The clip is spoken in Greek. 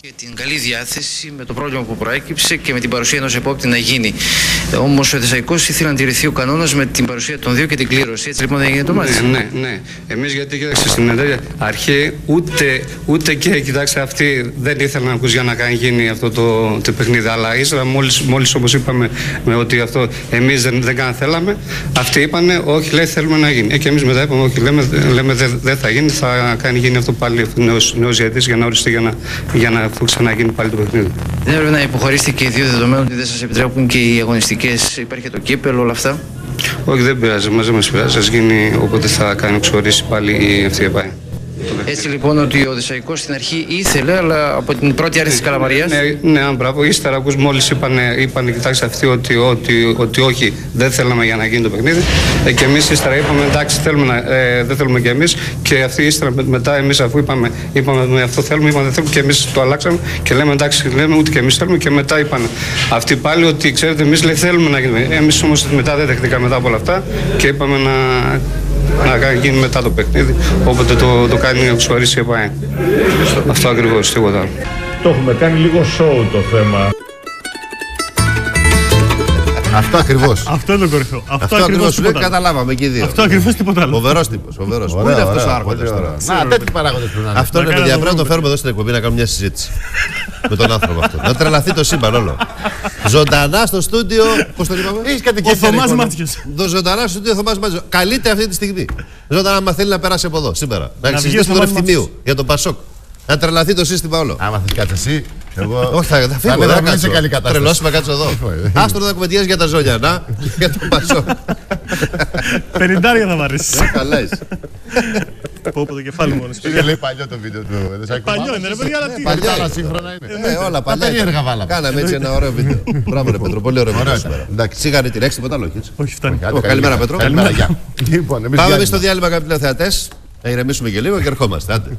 Είχε την καλή διάθεση με το πρόβλημα που προέκυψε και με την παρουσία ενός επόπτη να γίνει. Όμως ο Θεσσαλικό ήθελε να τηρηθεί ο κανόνας με την παρουσία των δύο και την κλήρωση. Έτσι λοιπόν δεν έγινε το μάτι. Ναι, ναι, ναι. Εμείς γιατί κοίταξε στην αρχή ούτε, ούτε και κοιτάξτε αυτοί δεν ήθελαν να ακούσει για να κάνει γίνει αυτό το, το παιχνίδι. Αλλά ύστερα μόλις μόλις, όπως είπαμε με ότι αυτό εμείς δεν, δεν καν θέλαμε, αυτοί είπαν όχι, λέει θέλουμε να γίνει. Ε, και εμείς μετά είπαμε όχι, λέμε, λέμε δεν δε θα γίνει, θα κάνει γίνει αυτό πάλι νέος γιατί για να οριστεί για να, για να αφού ξαναγίνει πάλι το παιχνίδι. Δεν έπρεπε να υποχωρήσετε και οι δύο δεδομένου ότι δεν σας επιτρέπουν και οι αγωνιστικές, υπάρχει το κύπελο, όλα αυτά. Όχι, δεν πειράζει, μαζί μας πειράζει. Α γίνει όποτε θα κάνει εξορίσει πάλι αυτή η ΕΠΑΕ. Έτσι λοιπόν ότι ο Δεσαϊκός στην αρχή ήθελε, αλλά από την πρώτη άρση της Καλαμαρίας... Ναι, ναι, ναι μπράβο. Ύστερα ακούς μόλις είπαν, είπαν κοιτάξτε αυτοί ότι, ότι, ότι, όχι, δεν θέλαμε για να γίνει το παιχνίδι. Ε, και εμείς ύστερα είπαμε εντάξει θέλουμε να, ε, δεν θέλουμε και εμείς και αυτοί ύστερα μετά εμείς αφού είπαμε, είπαμε με αυτό θέλουμε, είπαμε δεν θέλουμε και εμείς το αλλάξαμε και λέμε εντάξει λέμε ούτε και εμείς θέλουμε και μετά είπαν αυτοί πάλι ότι ξέρετε εμείς λέει, θέλουμε να γίνει. Εμείς όμως μετά δεν δεχτήκαμε μετά από όλα αυτά και είπαμε να να γίνει μετά το παιχνίδι, όποτε το, το κάνει ο Ξουαρίς και πάει. Αυτό ακριβώς, τίποτα Το έχουμε κάνει λίγο show το θέμα. Αυτό ακριβώς. Αυτό είναι το κορυφαίο. Αυτό, Αυτό ακριβώς σου λέει, καταλάβαμε και οι δύο. Αυτό ακριβώς τίποτα άλλο. Φοβερός τύπος. Πού είναι αυτός ο Άρχοντας τώρα; Να, τέτοιοι παράγοντες πρέπει να είναι. Αυτό είναι παιδιά. Πρέπει να το φέρουμε εδώ στην εκπομπή να κάνουμε μια συζήτηση. Με τον άνθρωπο αυτό. Να τρελαθεί το σύμπαν όλο. Ζωντανά στο στούντιο. Πώς το είπαμε. Έχεις κάτι Ο Θωμάς Μάτιος. Το ζωντανά στο στούντιο Θωμάς Μάτιος. Καλείται αυτή τη στιγμή. Ζωντανά, άμα θέλει να περάσει από εδώ σήμερα. Να συζητήσει τον Ευθυμίου για τον Πασόκ. Να τρελαθεί το σύστημα όλο. Άμα θες κάτι εσύ, εγώ... Όχι, θα, θα φύγω. Δεν θα σε καλή κατάσταση. Τρελώσουμε κάτσω εδώ. Άστρο να κουβεντιάζει για τα ζώλια. Να, για το πασό. Πενιντάρια θα μ' αρέσει. Καλά είσαι. Πω πω το κεφάλι μόνο. Και λέει παλιό το βίντεο του. Παλιό είναι, ρε παιδιά, αλλά τι; Παλιά, αλλά σύγχρονα είναι. Ε, όλα παλιά. Περίεργα βάλαμε. Κάναμε έτσι ένα ωραίο βίντεο. Μπράβο, ρε Πέτρο, πολύ ωραίο βίντεο σήμερα. Εντάξει, σιγαρητήρια, έχεις τίποτα άλλο. Όχι, φτάνει. Καλημέρα, Πέτρο. Λοιπόν, Πάμε εμείς στο διάλειμμα, αγαπητοί θεατέ. Να ηρεμήσουμε και λίγο και ερχόμαστε. Άντε.